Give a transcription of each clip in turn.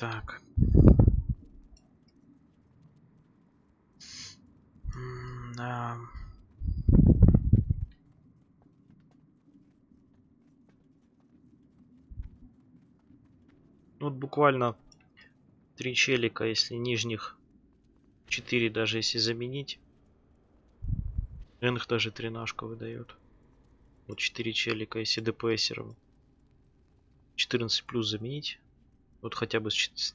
Так. Да. Ну, Вот буквально три челика, если нижних 4 даже если заменить. Энх даже тренашку выдает. Вот 4 челика, если ДПСером 14 плюс заменить. Вот хотя бы с чет- с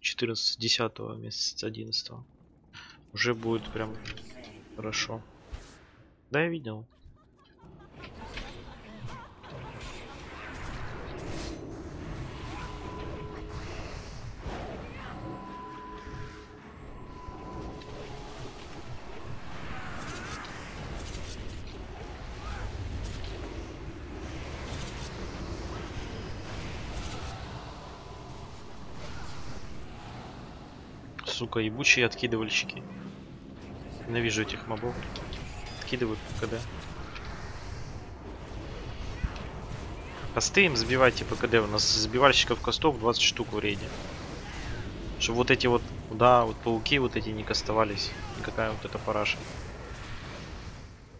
14 10 вместо с 11 Уже будет прям хорошо. Да, я видел. Сука, ебучие откидывальщики. Ненавижу этих мобов. Откидывают ПКД. Косты им забивайте ПКД. У нас забивальщиков костов 20 штук в рейде. Чтобы вот эти вот, да, вот пауки вот эти не кастовались. Никакая вот эта параша.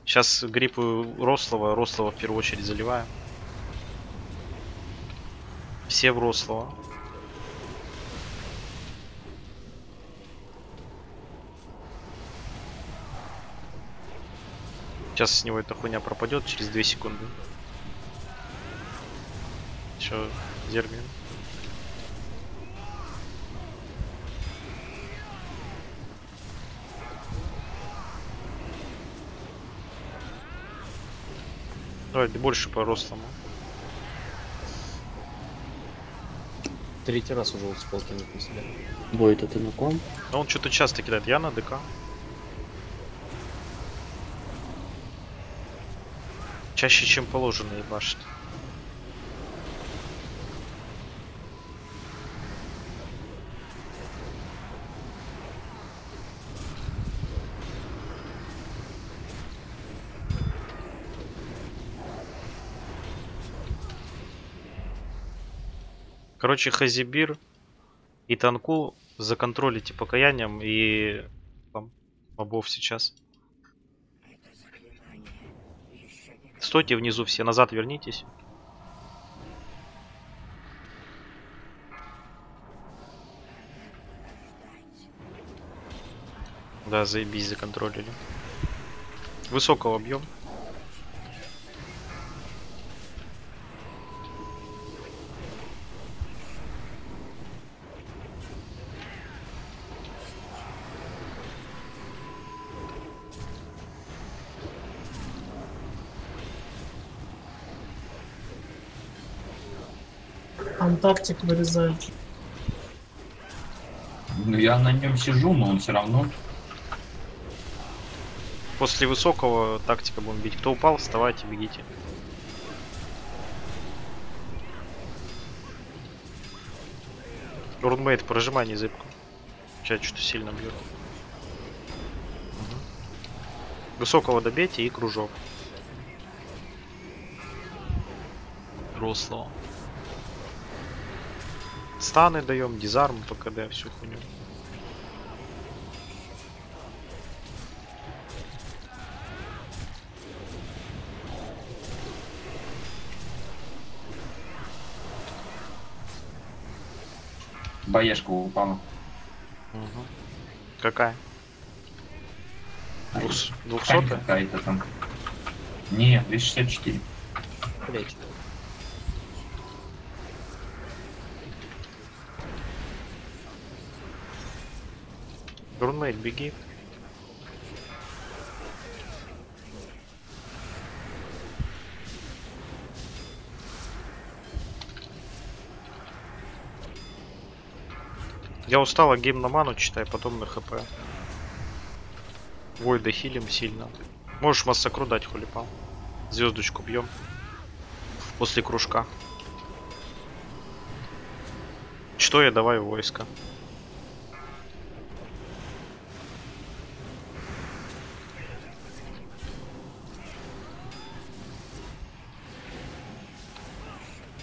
Сейчас гриппу Рослова, Рослова в первую очередь заливаю. Все в Рослова. Сейчас с него эта хуйня пропадет через 2 секунды. Еще Зергин. Давай ты больше по рослому. Третий раз уже успел кинуть на себя. Бой это ты на ком? Но он что-то часто кидает. Я на ДК. Чаще, чем положено ебашит. Короче, Хазибир и Танку законтролите покаянием и там мобов сейчас. Стойте внизу все, назад вернитесь. Да, заебись, законтролили. Высокого бьем. Антактик вырезает. Ну я на нем сижу, но он все равно. После высокого тактика будем бить. Кто упал, вставайте, бегите. Рунмейт, прожимай не зыбку. Сейчас что-то сильно бьет. Мгм. Высокого добейте и кружок. Рослого. Станы даем, дизарм, ПКД, всю хуйню. Боешка упала. Мгм. Какая? Двухсотая? какая-то там. Не, 264. Блять. Рунмейт, беги. Я устал, а гейм на ману читай, потом на хп. Войда хилим сильно. Можешь массакру дать, хулипал. Звездочку бьем. После кружка. Что я давай войска?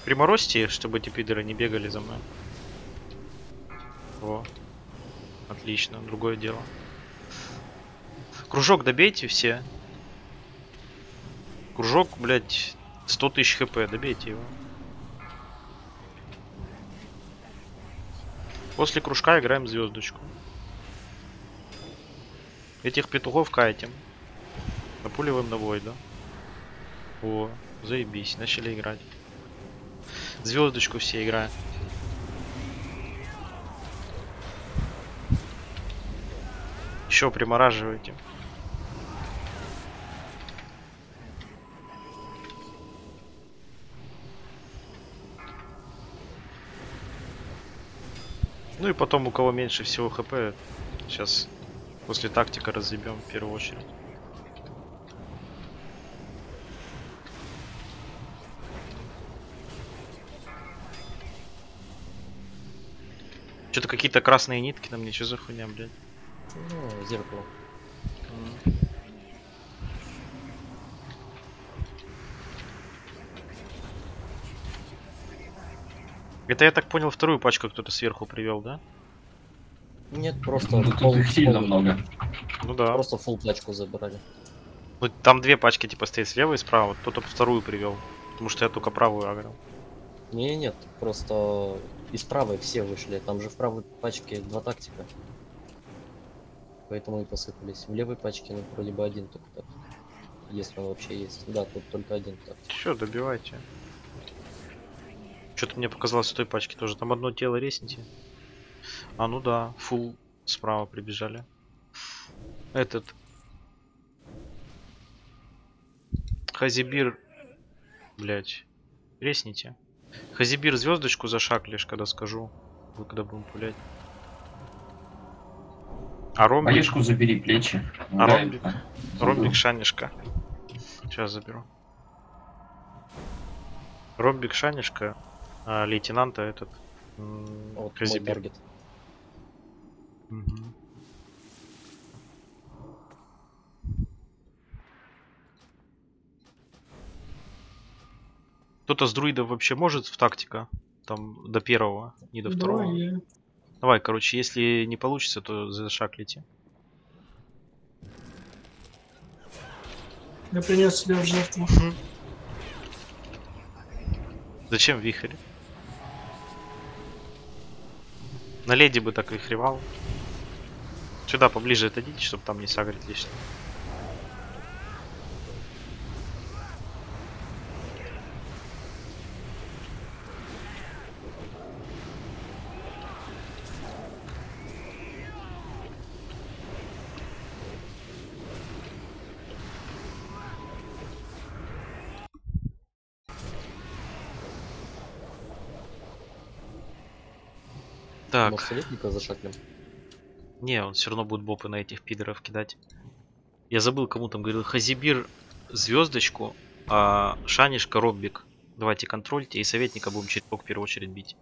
Приморозьте, чтобы эти пидоры не бегали за мной. Отлично, другое дело. Кружок добейте все. Кружок, блядь, 100 тысяч хп, добейте его. После кружка играем звездочку. Этих петухов кайтим. Напуливаем на Войда. О, заебись, начали играть. Звездочку все играем. Еще примораживайте. Ну и потом, у кого меньше всего хп, сейчас после тактика разъебем в первую очередь. Что-то какие-то красные нитки на мне, что за хуйня, блядь? Ну, зеркало. М. Это я так понял, вторую пачку кто-то сверху привел, да? Нет, просто Ну, тут пол- их сильно пол- много. Ну да. Просто фул пачку забрали. Ну, там две пачки типа стоит слева и справа. Кто-то вторую привел. Потому что я только правую агрил. Не, нет, просто из правой все вышли. Там же в правой пачке два тактика. Поэтому и посыпались. В левой пачке, ну, вроде бы один только так. Если он вообще есть. Да, тут только один тактик. Че, добивайте. Что-то мне показалось в той пачке тоже. Там одно тело ресните. А, ну да, фул справа прибежали. Этот. Хазибир. Блять. Ресните. Хазибир звездочку зашаклишь, когда скажу. Вы когда будем пулять. А ромбик, Олежку забери плечи. А Да, ромбик? это- ромбик шанишка. Сейчас заберу. Ромбик шанишка, а лейтенанта этот. Вот мой Хазибир. Кто-то с друидов вообще может в тактика? Там до первого, не до второго. Давай я. Давай, короче, если не получится, то зашаклите. Я принес себя в жертву. Зачем вихрь? На леди бы так вихревал. Сюда поближе отойдите, чтобы там не сагрить лишнего. Так. Советника зашаклим? Не, он все равно будет бопы на этих пидоров кидать. Я забыл, кому там говорил. Хазибир звездочку, а Шанишка Роббик. Давайте контрольте и советника будем черепок в первую очередь бить.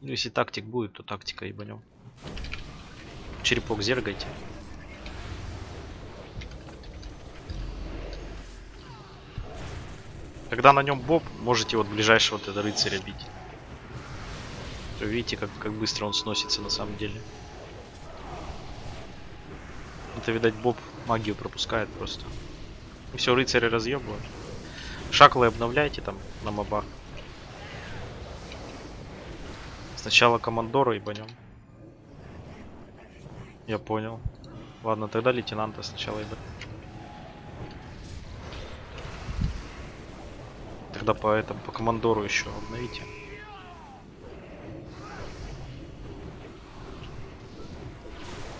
Ну, если тактик будет, то тактика ебанем. Черепок зергайте. Когда на нем боб, можете вот ближайшего вот этого рыцаря бить. То видите, как, как быстро он сносится на самом деле. Это, видать, Боб магию пропускает просто. И все, рыцари разъебывают. Шаклы обновляйте там на мобах. Сначала командора ебанем. Я понял. Ладно, тогда лейтенанта сначала ебать. Тогда по этому, по командору еще обновите.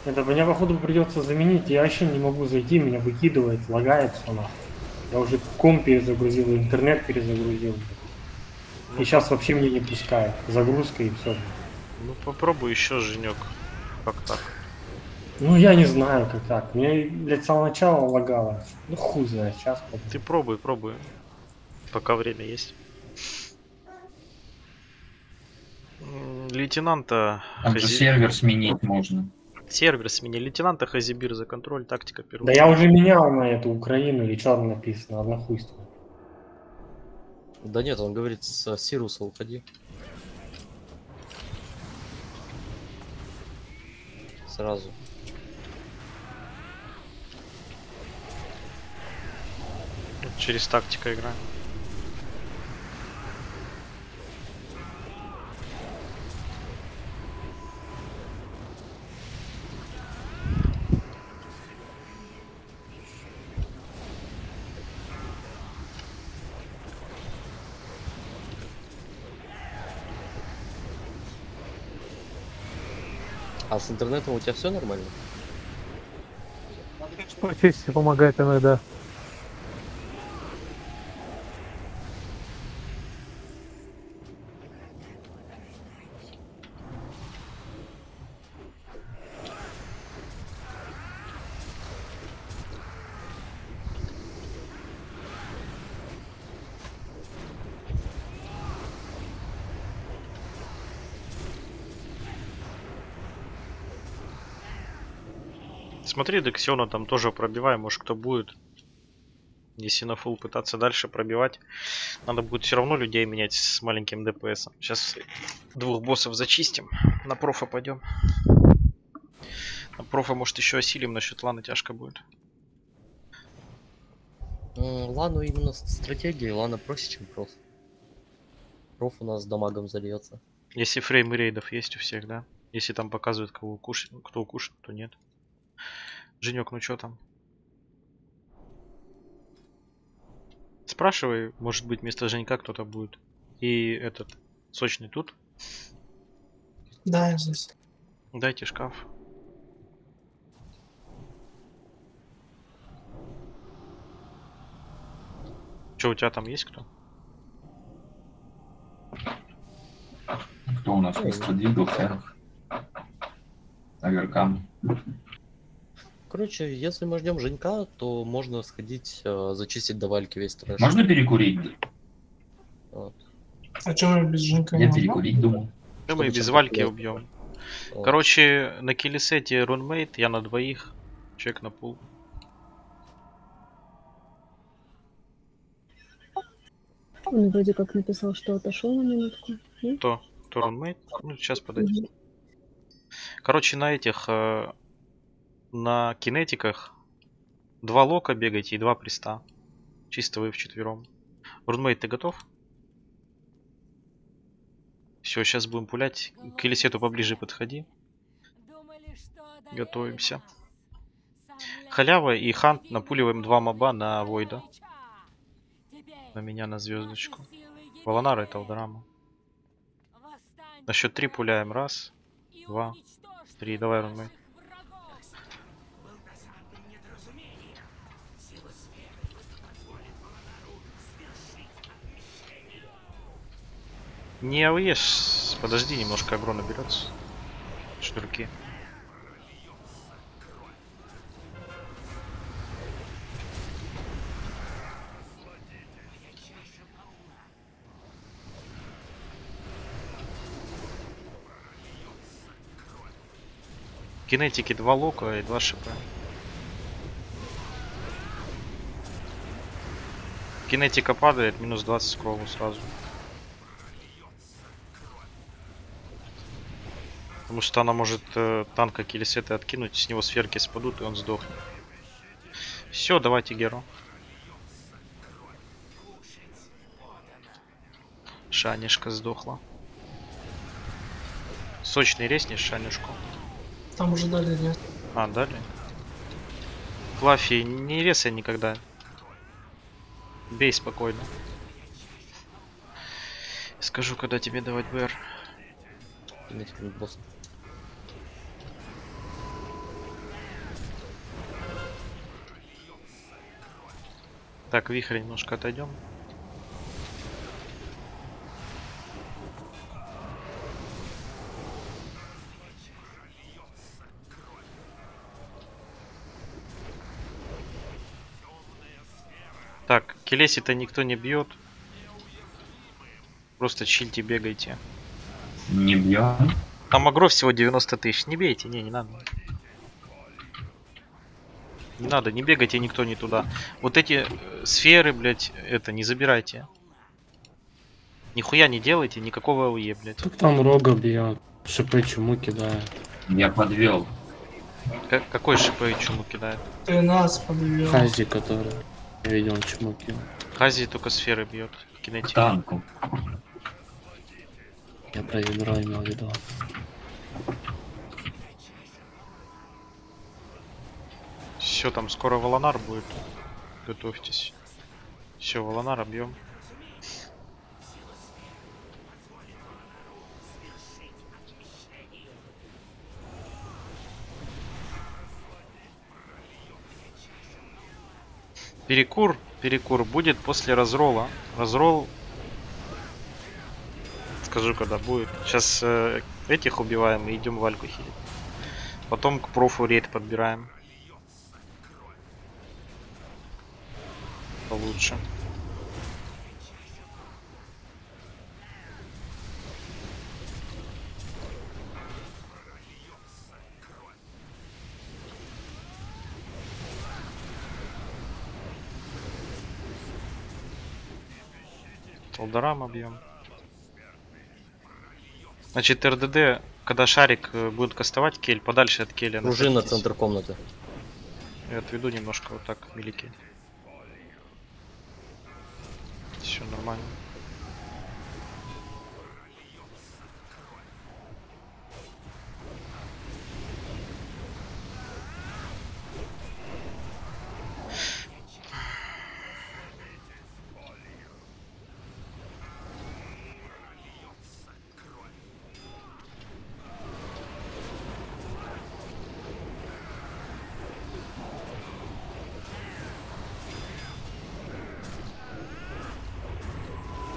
Это мне походу придется заменить. Я вообще не могу зайти, меня выкидывает, лагает все нахуй. Я уже комп перезагрузил, интернет перезагрузил. И сейчас вообще мне не пускает. Загрузка и все. Ну попробуй еще, Женек. Как так? Ну я не знаю, как так. Мне, блядь, с самого начала лагало. Ну хуй знает, сейчас попробую. Ты пробуй, пробуй. Пока время есть. Лейтенанта Хази- сервер сменить можно. Сервер смени. Лейтенанта Хазибир за контроль, тактика первая. Да я уже менял на эту Украину или что там написано, однохуйство. Да нет, он говорит, с Сируса уходи. Сразу. Через тактика играем. А с интернетом у тебя все нормально? Почти помогает иногда. Смотри, Дексиона там тоже пробивай, может кто будет. Если на фул пытаться дальше пробивать, надо будет все равно людей менять с маленьким ДПС. Сейчас двух боссов зачистим, на профа пойдем. На профа может еще осилим, насчет лана тяжко будет. М, Лану именно с стратегией, Лана проще, чем проф. Проф у нас дамагом зальется. Если фреймы рейдов есть у всех, да? Если там показывают, кого укушать, кто укушен, то нет. Женек, ну что там? Спрашивай, может быть вместо Женька кто-то будет. И этот, сочный тут. Да, я здесь. Дайте шкаф. Че, у тебя там есть кто? Кто у нас мистер Дигл, Ферх? Короче, если мы ждем Женька, то можно сходить э, зачистить до Вальки весь трэш. Можно перекурить? Вот. А чё я без Женька Я перекурить думал. Да мы без вальки полезно. убьем. Вот. Короче, на киллисете рунмейт, я на двоих. Человек на пул. Он вроде как написал, что отошел на минутку. Нет? Кто? Кто рунмейт? Ну, сейчас подойдет. Мгм. Короче, на этих, э, на кинетиках два лока бегайте и два приста. Чисто вы вчетвером. Рунмейт, ты готов? Все, сейчас будем пулять. К Елисету поближе подходи. Готовимся. Халява и Хант напуливаем два моба на Войда. На меня на звездочку. Валанара и Талдарама. На счет три пуляем. Раз, два, три. Давай, Рунмейт. Не ауешь. Подожди, немножко агро наберется. Шнурки. Кинетики 2 лока и 2 шипа. Кинетика падает, минус 20 крову сразу. Потому что она может э, танка киллисеты откинуть, с него сферки спадут и он сдохнет. Все, давайте Геру. Шанишка сдохла. Сочный резнешь Шанюшку. Там уже дали нет. А, дали? Флаффи, не резай никогда. Бей спокойно. Скажу, когда тебе давать БР. Кинетик Так, вихрь немножко отойдем. Так, Келеси-то никто не бьет. Просто чильте, бегайте. Не бьем. Там агро всего 90 тысяч. Не бейте, не, не надо. Не надо, не бегайте никто не туда. Вот эти э, сферы, блядь, это, не забирайте. Нихуя не делайте, никакого АУЕ, блядь. Так там рога бьет, шипы чуму кидает. Я подвел. Как- какой ШП и чуму кидает? 13 подвел. Хази, который я видел, чумаки. Хази только сферы бьет. К Кинетик. танку. Я про ядро имел в виду. Все, там скоро Волонар будет. Готовьтесь. Все, Волонар бьем. Перекур, перекур будет после разрола. Разрол скажу, когда будет. Сейчас этих убиваем и идем вальку хилить. Потом к профу рейд подбираем. Получше. Толдорам объем. Значит, РДД, когда шарик э, будет кастовать кель, подальше от келя. Пружина, находитесь. центр комнаты. Я отведу немножко вот так, великий. Все нормально.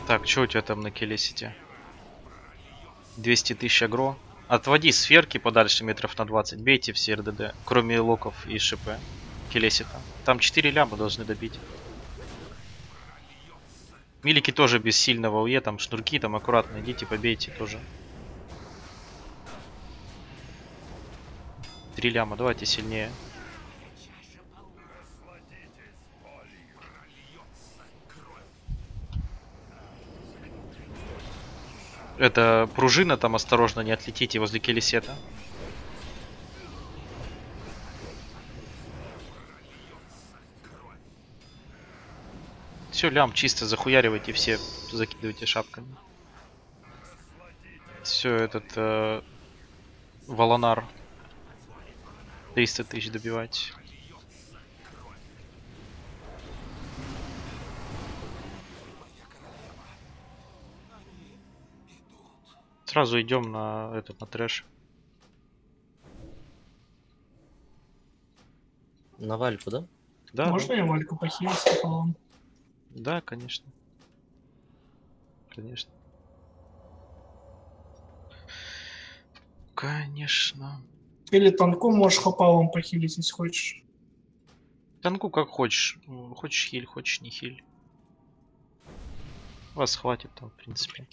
Так, что у тебя там на келесите? 200 тысяч агро. Отводи сферки подальше метров на 20. Бейте все РДД, кроме локов и ШП. Келесита. Там 4 ляма должны добить. Милики тоже без сильного УЕ, там шнурки, там аккуратно идите, побейте тоже. Три ляма, давайте сильнее. Это пружина, там осторожно, не отлетите возле келесета. Все, лям, чисто захуяривайте все, закидывайте шапками. Все, этот э, Волонар 300 тысяч добивать. Сразу идем на этот на трэш. На вальку, да? Да, Можно я Вальку похилить пополам? да, конечно. Конечно. Конечно. Или танку можешь хопалом похилить, если хочешь. Танку как хочешь. Хочешь хиль, хочешь не хиль. Вас хватит там, в принципе.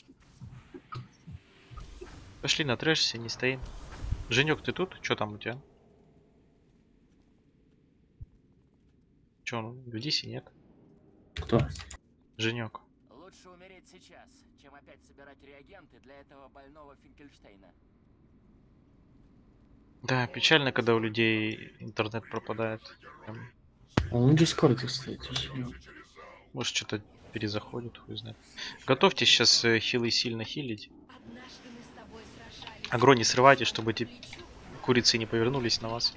Пошли на трэш, все не стоим. Женек, ты тут? Что там у тебя? Че, он в Дисе нет? Кто? Женек. Лучше умереть сейчас, чем опять собирать реагенты для этого больного Финкельштейна. Да, печально, когда у людей интернет пропадает. Прям, Он в дискорде, кстати. Может, что-то перезаходит, хуй знает. Готовьте сейчас хилы сильно хилить. Агро не срывайте, чтобы эти курицы не повернулись на вас.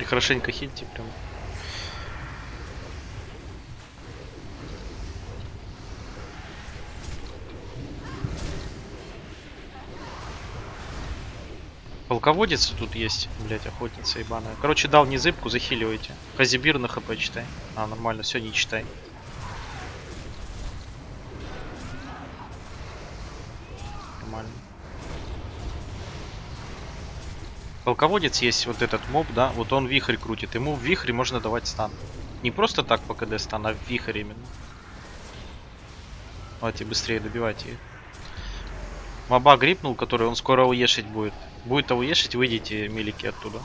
И хорошенько хильте прям. Полководец тут есть, блять, охотница ебаная. Короче, дал не зыбку, захиливайте. Казибир на хп читай. А, нормально, все, не читай. Нормально. Полководец есть вот этот моб, да, вот он вихрь крутит. Ему в вихре можно давать стан. Не просто так по КД стан, а в вихрь именно. Давайте быстрее добивайте их. Моба грипнул, который он скоро уешить будет. Будет его ешить, выйдите, милики, оттуда.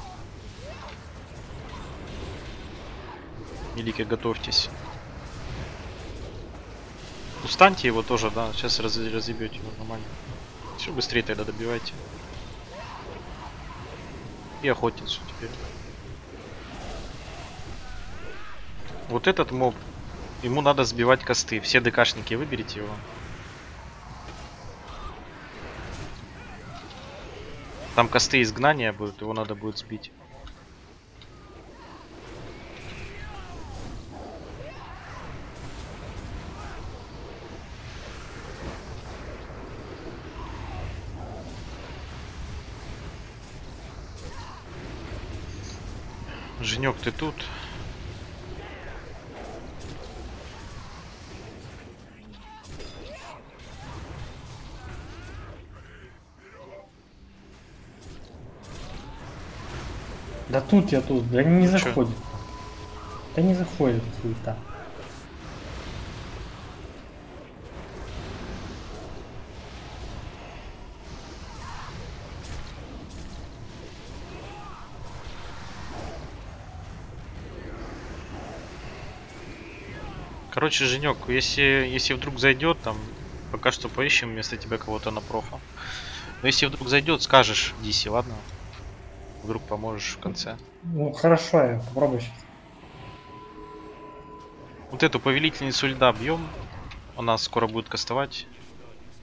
Великий, готовьтесь. Устаньте его тоже, да, сейчас раз, разъебете его нормально. Все быстрее тогда добивайте. И охотницу теперь. Вот этот моб, ему надо сбивать косты. Все ДКшники, выберите его. Там косты изгнания будут, его надо будет сбить. Женек, ты тут? Да тут я тут, да не Чё? заходит. Да не заходит хуета. Короче, Женек, если, если вдруг зайдет, там, пока что поищем вместо тебя кого-то на профа. Но если вдруг зайдет, скажешь Диси, ладно? Вдруг поможешь в конце. Ну хорошо, я попробую сейчас. Вот эту повелительницу льда бьем. Она скоро будет кастовать.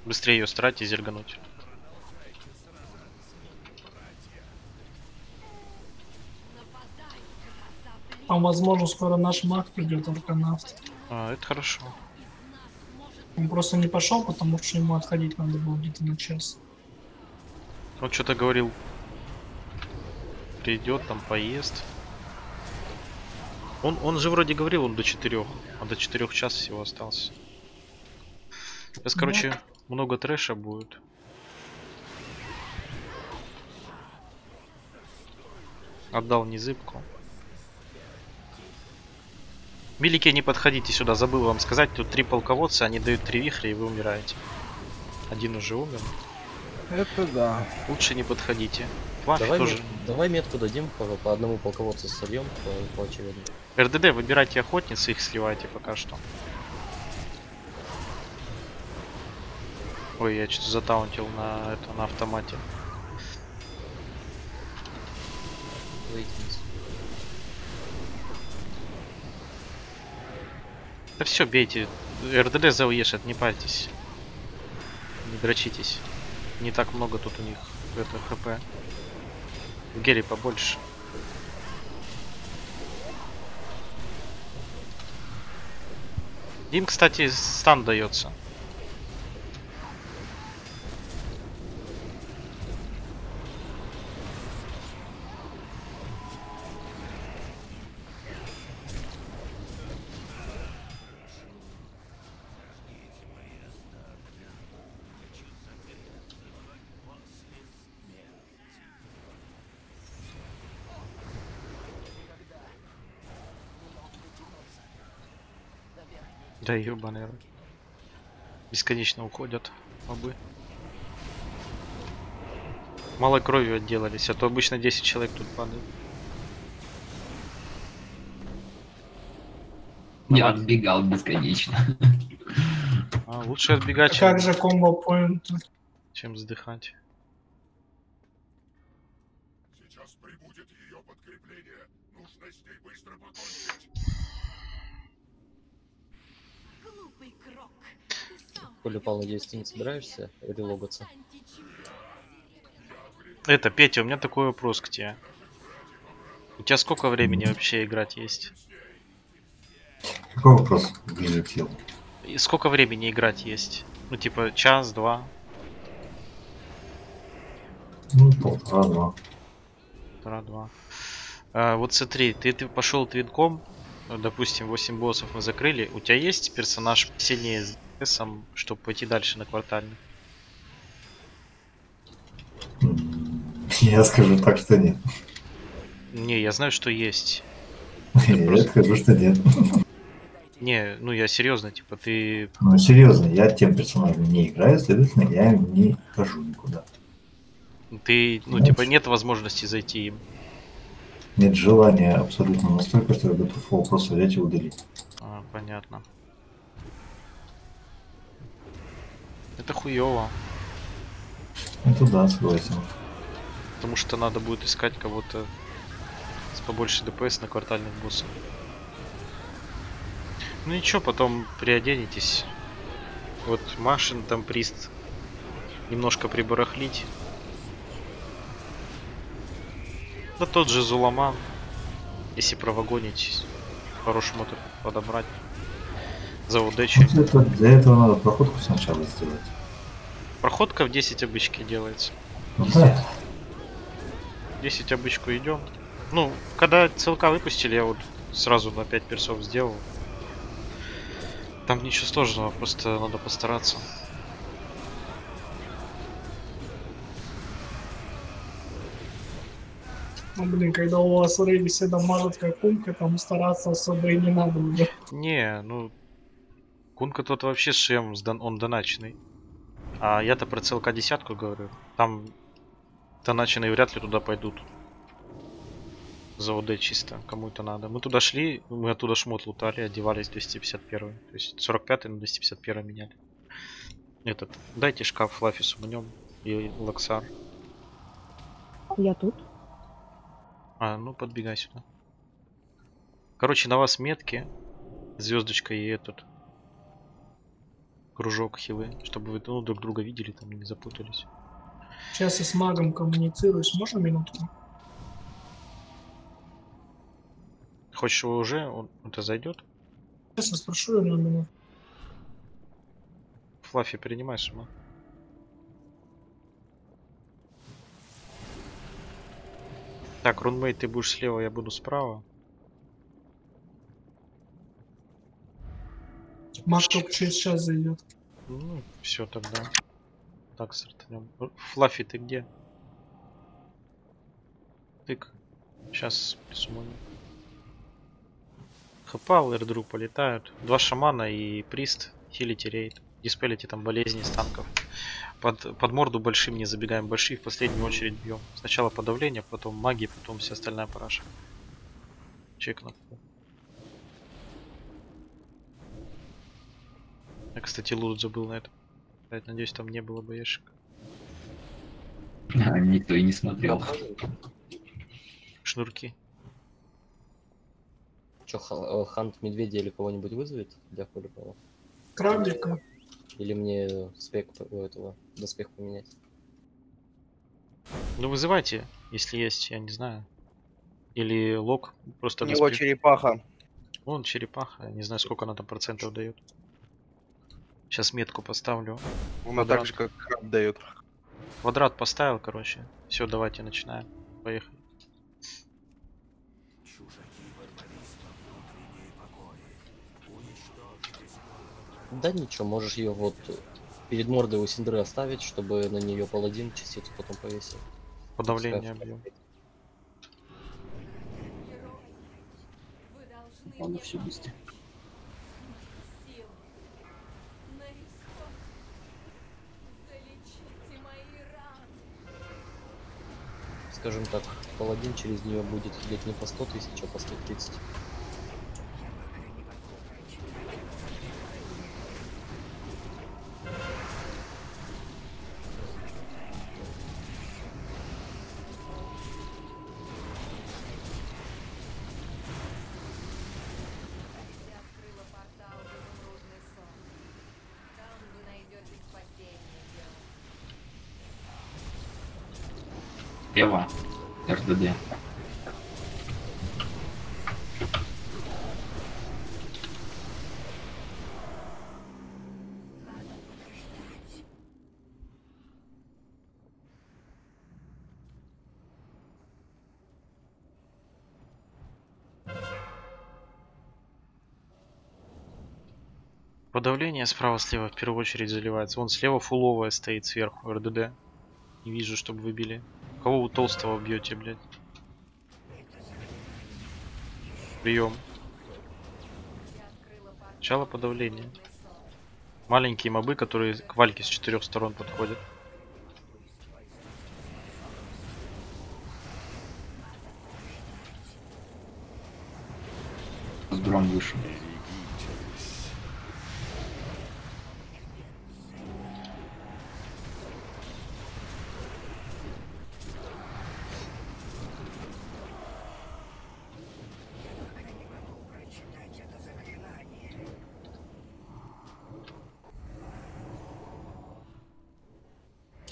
Быстрее ее старайтесь зергануть. А возможно, скоро наш маг придет, арканавт. А, это хорошо. Он просто не пошел, потому что ему отходить надо было где-то на час. Он что-то говорил. Придет, там поест. Он, он же вроде говорил, он до 4. А до 4 час всего остался. Сейчас, короче, много трэша будет. Отдал незыбку. Милики, не подходите сюда, забыл вам сказать, тут три полководца, они дают три вихря и вы умираете. Один уже умер. Это да. Лучше не подходите. Флаффи Давай, тоже. мет- давай метку дадим, по, по одному полководцу сольем, по, по очевидно. РДД, выбирайте охотницы, их сливайте пока что. Ой, я что-то затаунтил на это на автомате. Да все, бейте. РДД зауешет, не парьтесь. Не дрочитесь. Не так много тут у них это хп. В гере побольше. Им, кстати, стан дается. Да ебаный рот. Бесконечно уходят мобы. Малой кровью отделались, а то обычно 10 человек тут падает. Я отбегал бесконечно. А, лучше отбегать, А чем, как же комбо поинт? чем вздыхать. Коля Павел, надеюсь, ты не собираешься релогаться? Это, Петя, у меня такой вопрос к тебе. У тебя сколько времени вообще играть есть? Какой вопрос телу? И сколько времени играть есть? Ну, типа, час, два, Ну, полтора-два. полтора-два. А, вот смотри, ты, ты пошел твинком, допустим, 8 боссов мы закрыли. У тебя есть персонаж сильнее с ДСом, чтобы пойти дальше на квартальный? Я скажу так, что нет. Не, я знаю, что есть. Я просто- скажу, что нет. Не, ну я серьезно, типа ты... Ну, серьезно, я тем персонажем не играю, следовательно, я не хожу никуда. Ты, ну типа нет возможности зайти им. нет желания абсолютно настолько, что я готов его просто взять и удалить. А, понятно. Это хуево, Это да, согласен. потому что надо будет искать кого-то с побольше ДПС на квартальных боссов. Ну ничего, потом приоденетесь. Вот Машин там прист немножко прибарахлить. Да тот же Зуламан, если провагонить, хороший мотор подобрать. За удачи. Вот это- для этого надо проходку сначала сделать. Проходка в 10 обычки делается. Ну да, 10 обычку идем. Ну, когда ЦЛК выпустили, я вот сразу на 5 персов сделал. Там ничего сложного, просто надо постараться. Ну, блин, когда у вас в рейде все дамажат как кумка, там стараться особо и не надо уже. Не, ну... Кунка тот вообще шем, он доначенный. А я-то про ЦЛК десятку говорю. Там доначенные вряд ли туда пойдут. За ОД чисто, кому это надо. Мы туда шли, мы оттуда шмот лутали, одевались 251. То есть 45 на 251 меняли. Этот, дайте шкаф Лафису мнем и Лаксар. Я тут. А, ну подбегай сюда. Короче, на вас метки, звездочка и этот кружок хилы, чтобы вы ну, друг друга видели, там не запутались. Сейчас я с магом коммуницируюсь, можно минутку? Хочешь его уже? Он это зайдет? Сейчас я спрошу его минуту. Флаффи, принимай сама. Так, рунмейт, ты будешь слева, я буду справа. Только через час зайдет. Ну, все тогда. Так, стартанем. Флаффи, ты где? Тык. Сейчас сумоним. Хпал, эрдру полетают. Два шамана и прист. Хилите рейд. Диспелите там болезни с танков. Под, под морду большим не забегаем. Большие в последнюю очередь бьем. Сначала подавление, потом магия, потом вся остальная параша. Чек Я, кстати, лут забыл на это. Блядь, надеюсь, там не было боешек. А, Никто и не смотрел. Шнурки. Че, Хант медведя или кого-нибудь вызовет для полигона? Крабика. Или мне спек у этого доспех поменять? Ну вызывайте, если есть, я не знаю. Или лог просто У него доспех. черепаха. Вон черепаха, я не знаю, сколько она там процентов дает. Сейчас метку поставлю. Она так же, как краб дает. Квадрат поставил, короче. Все, давайте начинаем. Поехали. Да ничего, можешь ее вот перед мордой у Синдры оставить, чтобы на нее паладин частицу потом повесил. Подавление Пускай бьем. Ладно, все быстро. Скажем так, паладин через нее будет лет не по 100 тысяч, а по 130. Подавление справа-слева в первую очередь заливается. Вон слева фуловая стоит сверху, РДД. Не вижу, чтобы вы били. Кого вы толстого бьете, блядь? Прием. Начало подавления. Маленькие мобы, которые к вальке с четырех сторон подходят. Разгром вышел.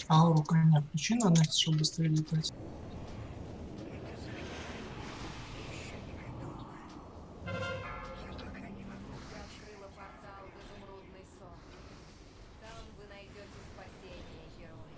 Ауру коня включи на next, чтобы быстрее летать. Открыла портал в изумрудный сон. Там вы найдете спасение, герои.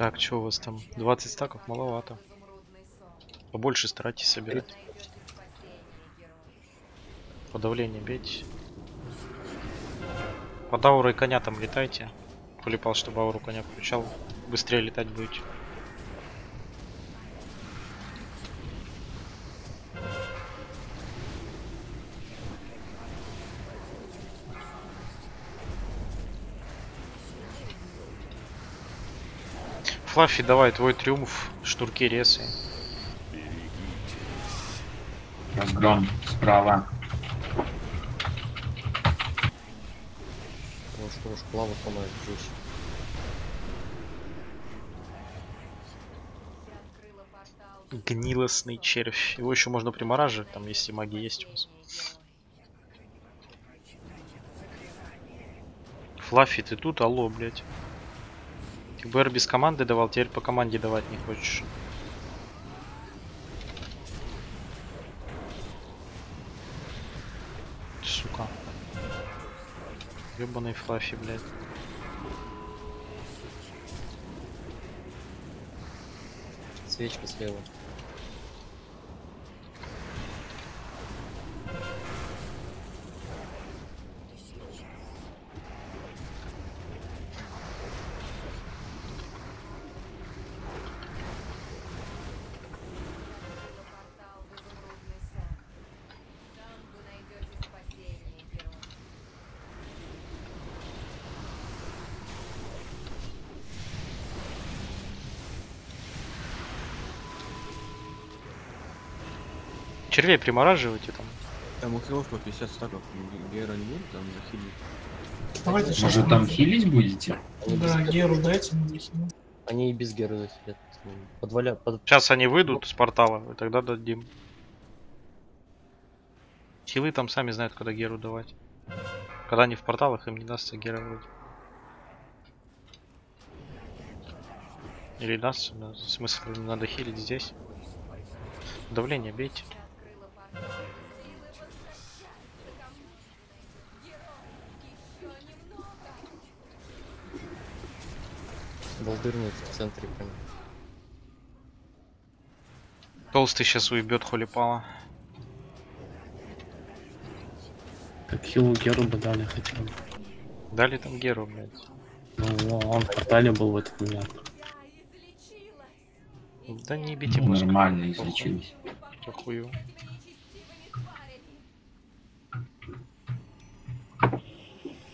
Так, что у вас там? 20 стаков маловато. Побольше старайтесь собирать. Подавление бейте. Под аурой коня там летайте. Полипал, чтобы ауру коня включал. Быстрее летать будете. Флаффи, давай, твой триумф, шнурки ресы. Разгром справа. Можешь, можешь плавать помогать здесь. Открыла портал в Гнилостный червь. Его еще можно примораживать, там, если магия есть у вас. Флаффи, ты тут? Алло, блядь. Ты БР без команды давал, теперь по команде давать не хочешь. Сука. Ебаный Флаффи, блядь. Свечка слева. Червей примораживайте там. Там у Хилов по 50 стаков. Гера не будет там захилить. Давайте сейчас. Может там хилить будете? Да, Геру дайте мне захилю. они и без геры захилят. Подваля... Под... Сейчас они выйдут с портала, и тогда дадим. Хилы там сами знают, когда Геру давать. Когда они в порталах, им не дастся Гера вроде. Или дастся, но смысл надо хилить здесь. Давление бейте. Волдырнуть в центре прям. Толстый сейчас уебет холипала. Так хилу Геру бы дали хотя бы. Дали там Геру, блядь. Ну, он в портале был в этот момент. Да не бейте Ну. Нормально Похуй. излечились. Похую.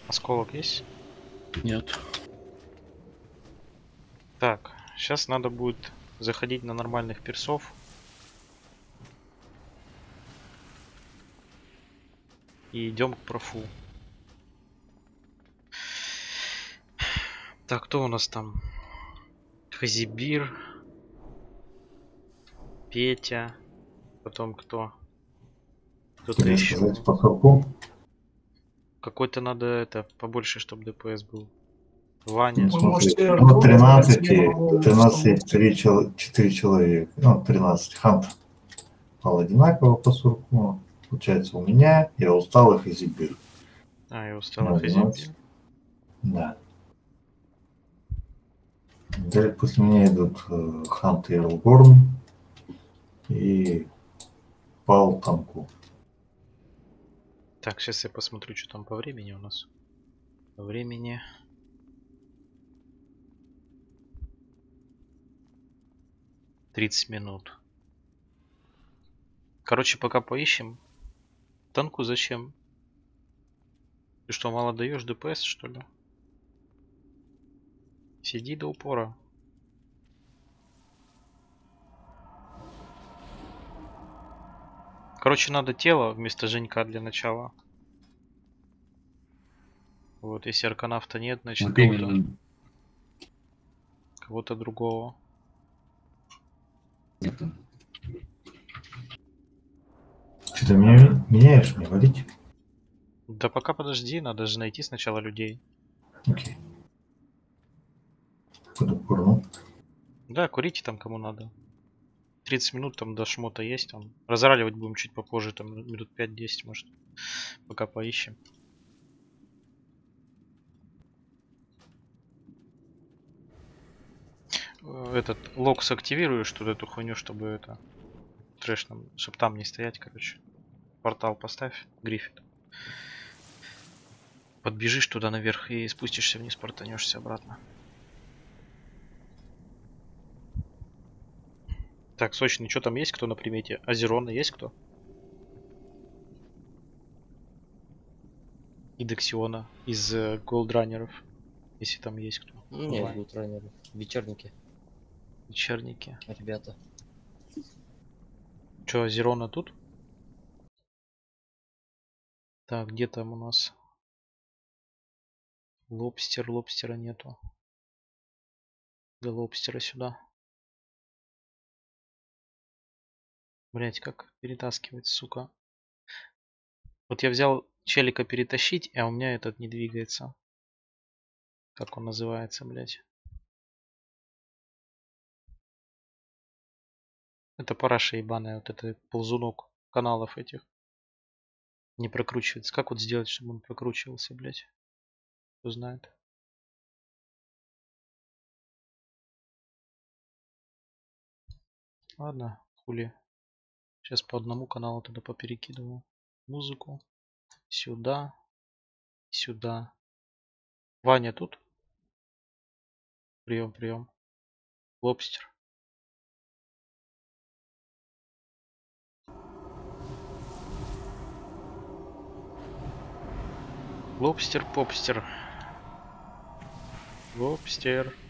Осколок есть? Нет. Так, сейчас надо будет заходить на нормальных персов. И идем к профу. Так, кто у нас там? Хазибир. Петя. Потом кто? Кто-то еще. Какой-то надо это побольше, чтобы ДПС был. Ваня. Ну, смотри, ну, Артура 13, дать, я могу 13 3 4 человека. Ну, 13 хант. Пал одинаково по сурку. Получается у меня и усталых и Зибир. А, я устал Хазибир. 12. Да. Далее после меня идут э, Хант и Эрлборн и Пал Танку. Так, сейчас я посмотрю, что там по времени у нас. По времени. Тридцать минут. Короче, пока поищем. Танку зачем? Ты что, мало даешь ДПС, что ли? Сиди до упора. Короче, надо тело вместо Женька для начала. Вот, если арканавта нет, значит Вот кого-то именно. кого-то другого. Это. Что-то меня меняешь, мне валить? Да пока подожди, надо же найти сначала людей. Окей. Курну. Да, курите там кому надо. 30 минут там до шмота есть. Он. Разраливать будем чуть попозже, там минут 5-10 может. Пока поищем. Этот локс активируешь тут эту хуйню, чтобы это трэш нам, чтобы там не стоять, короче. Портал поставь, Гриффит. Подбежишь туда наверх и спустишься вниз, портанешься обратно. Так, сочный, что там есть кто на примете? Азерона есть кто? И Дексиона из э, голдранеров, если там есть кто. Нет, раннеры. Вечерники, Вечерники. ребята. Че, Азерона тут? Так, где там у нас? Лобстер, лобстера нету. Да лобстера сюда. Блять, как перетаскивать, сука. Вот я взял челика перетащить, а у меня этот не двигается. Как он называется, блять? Это параша ебаная, вот это ползунок каналов этих. Не прокручивается. Как вот сделать, чтобы он прокручивался, блять? Кто знает? Ладно, хули. Сейчас по одному каналу тогда поперекидываю музыку. Сюда. Сюда. Ваня тут? Прием, прием. Лобстер. Лобстер, попстер. Лобстер.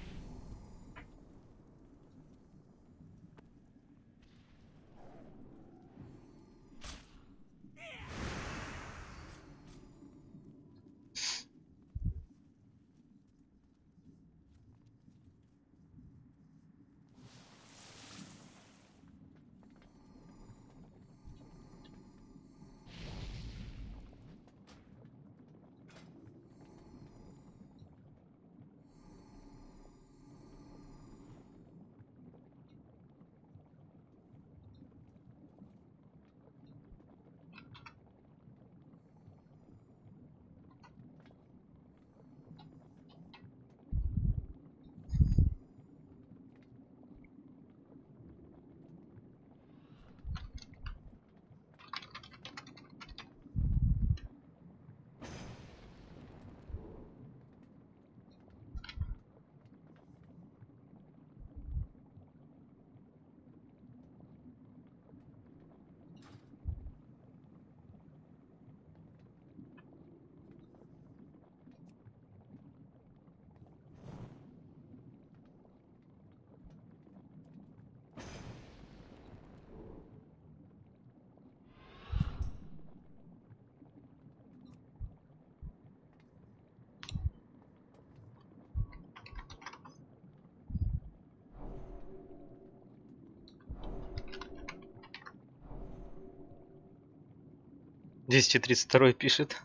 Двести тридцать второй пишет.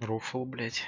Руфл, блять.